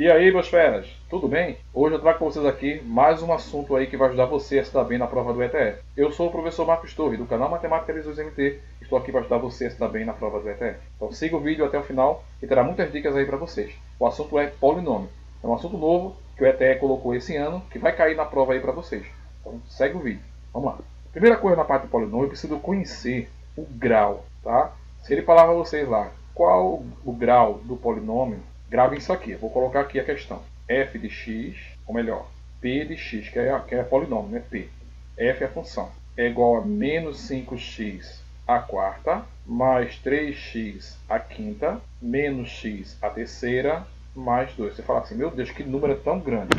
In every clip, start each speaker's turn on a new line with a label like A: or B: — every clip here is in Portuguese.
A: E aí, meus feras, tudo bem? Hoje eu trago para vocês aqui mais um assunto aí que vai ajudar você a se dar bem na prova do ETF. Eu sou o professor Marcos Torre, do canal Matemática Jesus MT, estou aqui para ajudar você a se dar bem na prova do ETF. Então siga o vídeo até o final e terá muitas dicas aí para vocês. O assunto é polinômio. É um assunto novo que o ETE colocou esse ano, que vai cair na prova aí para vocês. Então segue o vídeo. Vamos lá. Primeira coisa na parte do polinômio, eu preciso conhecer o grau, tá? Se ele falar para vocês lá qual o grau do polinômio, grave isso aqui. Eu vou colocar aqui a questão. f de x, ou melhor, p de x, que é, que é polinômio, né? p. f é a função. É igual a menos 5x a quarta, mais 3x a quinta, menos x a terceira, mais 2. Você fala assim, meu Deus, que número é tão grande,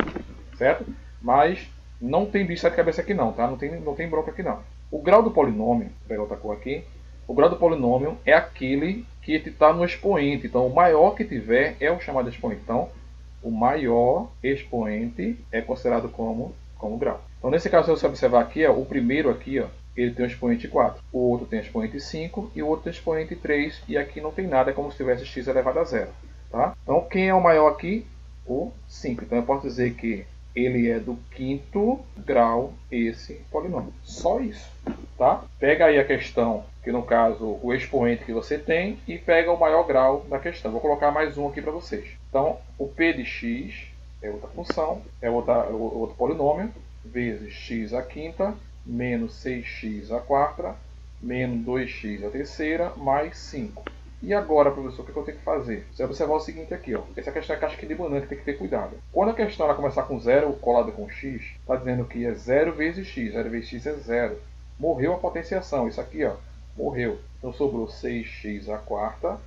A: certo? Mas não tem bicho de cabeça aqui não, tá? Não tem, não tem bronca aqui não. O grau do polinômio, vou pegar outra cor aqui, o grau do polinômio é aquele que está no expoente. Então, o maior que tiver é o chamado expoente. Então, o maior expoente é considerado como, como grau. Então, nesse caso, se você observar aqui, ó, o primeiro aqui, ó, ele tem um expoente 4, o outro tem expoente 5 e o outro tem expoente 3 e aqui não tem nada, é como se tivesse x elevado a zero. Tá? Então, quem é o maior aqui? O 5. Então, eu posso dizer que ele é do quinto grau esse polinômio. Só isso, tá? Pega aí a questão, que no caso o expoente que você tem, e pega o maior grau da questão. Vou colocar mais um aqui para vocês. Então, o p de x é outra função, é outra, é outro polinômio, vezes x a quinta, menos 6x a quarta, menos 2x a terceira, mais 5. E agora, professor, o que eu tenho que fazer? Você vai observar o seguinte aqui, ó. Essa questão é casca de banana que tem que ter cuidado. Quando a questão ela começar com zero colado com x, está dizendo que é 0 vezes x. 0 vezes x é zero. Morreu a potenciação. Isso aqui, ó, morreu. Então sobrou 6x a quarta,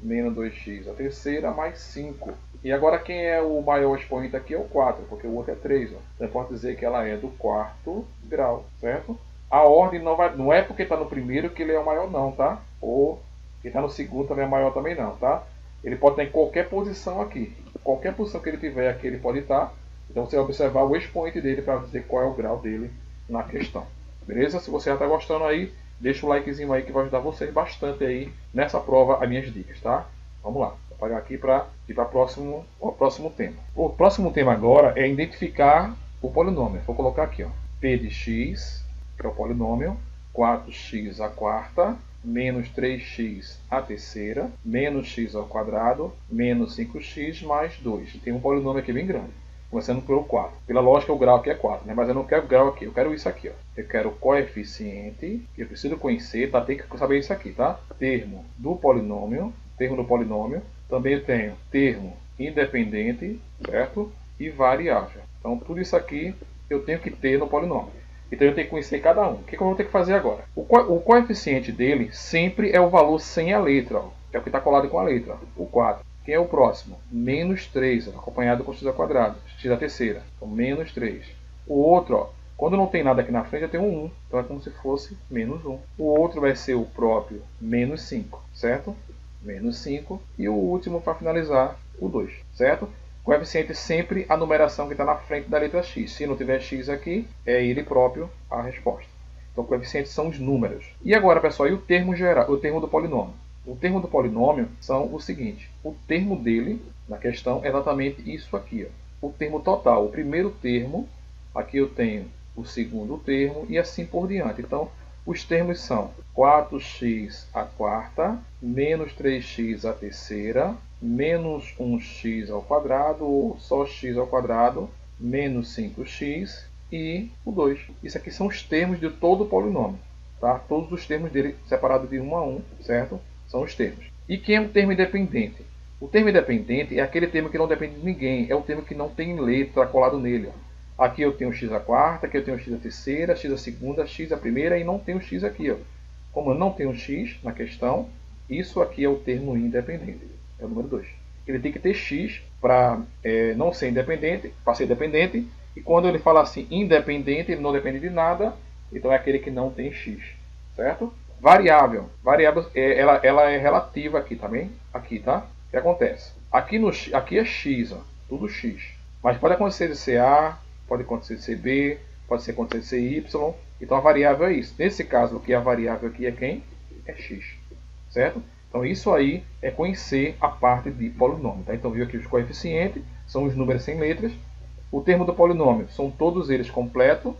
A: menos 2x a terceira, mais 5. E agora quem é o maior expoente aqui é o 4, porque o outro é 3. Ó. Então pode dizer que ela é do quarto grau, certo? A ordem não, vai, não é porque está no primeiro que ele é o maior não, tá? Ou quem está no segundo também é maior também não, tá? Ele pode estar em qualquer posição aqui. Qualquer posição que ele tiver aqui, ele pode estar. Então você vai observar o expoente dele para dizer qual é o grau dele na questão. Beleza? Se você já está gostando aí, deixa o likezinho aí que vai ajudar vocês bastante aí nessa prova, as minhas dicas, tá? Vamos lá. Vou apagar aqui para ir para o próximo, próximo tema. O próximo tema agora é identificar o polinômio. Vou colocar aqui, ó. P de x, que é o polinômio, 4x a quarta, menos 3x a terceira, menos x ao quadrado, menos 5x mais 2. Tem um polinômio aqui bem grande, começando pelo 4. Pela lógica, o grau aqui é 4, né? mas eu não quero grau aqui, eu quero isso aqui. Ó. Eu quero coeficiente, que eu preciso conhecer, tá? tem que saber isso aqui, tá? Termo do polinômio, termo do polinômio. Também eu tenho termo independente, certo? E variável. Então, tudo isso aqui eu tenho que ter no polinômio. Então eu tenho que conhecer cada um. O que, eu vou ter que fazer agora? O, co o coeficiente dele sempre é o valor sem a letra, ó, é o que está colado com a letra, o 4. Quem é o próximo? Menos 3, acompanhado com x ao quadrado, x a terceira. Então, menos 3. O outro, ó, quando não tem nada aqui na frente, eu tenho um 1. Então é como se fosse menos 1. O outro vai ser o próprio menos 5, certo? Menos 5. E o último, para finalizar, o 2, certo? Coeficiente sempre a numeração que está na frente da letra x. Se não tiver x aqui, é ele próprio a resposta. Então, coeficientes são os números. E agora, pessoal, e o termo geral, o termo do polinômio? O termo do polinômio são o seguinte: o termo dele na questão é exatamente isso aqui. Ó. O termo total, o primeiro termo, aqui eu tenho o segundo termo e assim por diante. Então, os termos são 4x a quarta, menos 3x a terceira, menos 1x ao quadrado, ou só x ao quadrado, menos 5x e o 2. Isso aqui são os termos de todo o polinômio. Tá? Todos os termos dele separados de 1 a 1, certo? São os termos. E quem é o termo independente? O termo independente é aquele termo que não depende de ninguém, é o termo que não tem letra colado nele. Aqui eu tenho x a quarta, aqui eu tenho x a terceira, x a segunda, x a primeira e não tenho x aqui. Ó. Como eu não tenho x na questão, isso aqui é o termo independente é o número 2. Ele tem que ter x para é, não ser independente, para ser dependente, e quando ele fala assim independente, ele não depende de nada, então é aquele que não tem x, certo? Variável, variável é, ela, ela é relativa aqui também, aqui, tá? O que acontece? Aqui, no, aqui é x, ó, tudo x, mas pode acontecer de ser a, pode acontecer de ser b, pode ser acontecer de ser y, então a variável é isso. Nesse caso, aqui a variável aqui é quem? É x, certo? Então isso aí é conhecer a parte de polinômio. Tá? Então viu aqui os coeficientes, são os números sem letras. O termo do polinômio são todos eles completos,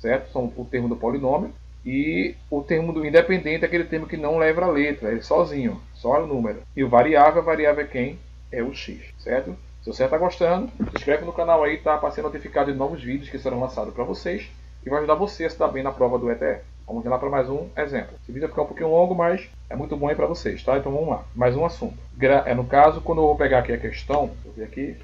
A: certo? São o termo do polinômio. E o termo do independente é aquele termo que não leva a letra, ele sozinho, só o número. E o variável, a variável é quem? É o x, certo? Se você está gostando, se inscreve no canal aí tá, para ser notificado de novos vídeos que serão lançados para vocês e vai ajudar você a se dar bem na prova do ETE. Vamos lá para mais um exemplo. Esse vídeo vai ficar um pouquinho longo, mas é muito bom aí para vocês, tá? Então vamos lá. Mais um assunto. É no caso, quando eu vou pegar aqui a questão, eu ver aqui,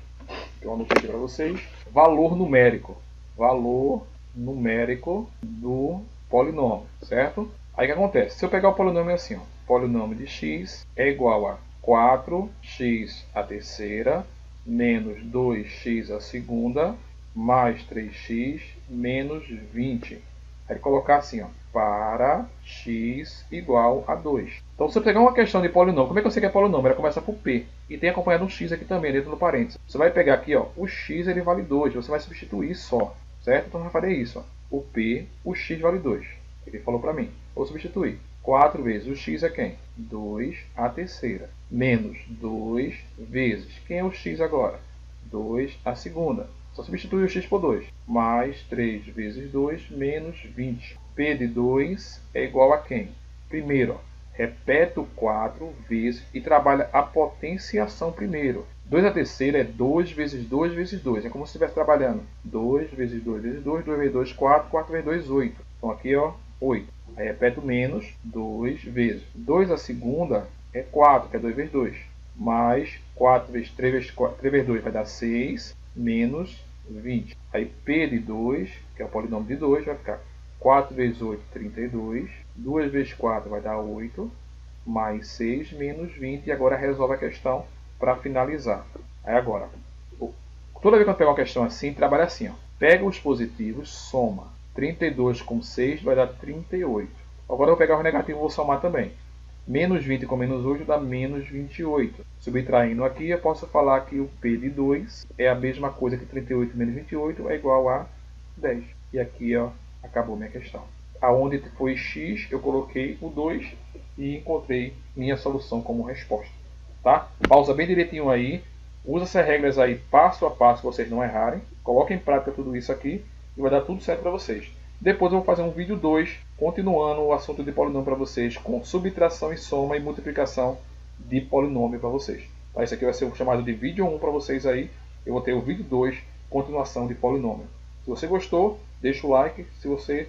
A: eu anotei aqui para vocês. Valor numérico. Valor numérico do polinômio, certo? Aí o que acontece? Se eu pegar o polinômio assim, ó, polinômio de x é igual a 4x a terceira menos 2x a segunda mais 3x menos 20. Aí colocar assim, ó, para x igual a 2. Então, se você pegar uma questão de polinômio, como é que eu sei que é polinômio? Ela começa por p. E tem acompanhado um x aqui também, dentro do parênteses. Você vai pegar aqui, ó, o x ele vale 2. Você vai substituir só, certo? Então, eu farei isso. Ó. O p, o x vale 2. Ele falou para mim. Vou substituir. 4 vezes o x é quem? 2 a terceira. Menos 2 vezes. Quem é o x agora? 2 a segunda. Só substituir o x por 2. Mais 3 vezes 2 menos 20. P de 2 é igual a quem? Primeiro, ó, repete o 4 vezes e trabalha a potenciação primeiro. 2 a terceira é 2 vezes 2 vezes 2. É como se estivesse trabalhando 2 vezes 2 vezes 2, 2 vezes 2, 4, 4 vezes 2, 8. Então aqui, ó, 8. Aí repete o menos 2 vezes. 2 a segunda é 4, que é 2 vezes 2. Mais 4 vezes 3 vezes, 4, 3 vezes 2 vai dar 6, menos 20. Aí P de 2, que é o polinômio de 2, vai ficar 4 vezes 8, 32. 2 vezes 4 vai dar 8. Mais 6 menos 20. E agora resolve a questão para finalizar. Aí agora, toda vez que eu pegar uma questão assim, trabalha assim. Ó. Pega os positivos, soma. 32 com 6 vai dar 38. Agora eu vou pegar o negativo e vou somar também. Menos 20 com menos 8 dá menos 28. Subtraindo aqui, eu posso falar que o P de 2 é a mesma coisa que 38 menos 28 é igual a 10. E aqui ó, acabou minha questão. Aonde foi x, eu coloquei o 2 e encontrei minha solução como resposta. Tá? Pausa bem direitinho aí. Usa essas regras aí passo a passo para vocês não errarem. Coloque em prática tudo isso aqui e vai dar tudo certo para vocês. Depois eu vou fazer um vídeo 2, continuando o assunto de polinômio para vocês, com subtração e soma e multiplicação de polinômio para vocês. Tá? Esse aqui vai ser o chamado de vídeo 1 para vocês aí. Eu vou ter o vídeo 2, continuação de polinômio. Se você gostou, deixa o like. Se você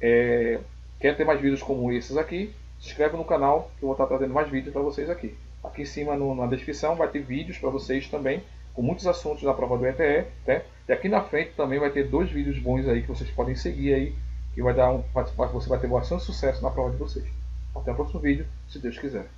A: é, quer ter mais vídeos como esses aqui, se inscreve no canal que eu vou estar trazendo mais vídeos para vocês aqui. Aqui em cima no, na descrição vai ter vídeos para vocês também com muitos assuntos da prova do ETE, né? E aqui na frente também vai ter dois vídeos bons aí que vocês podem seguir aí, que vai dar um, você vai ter bastante sucesso na prova de vocês. Até o próximo vídeo, se Deus quiser.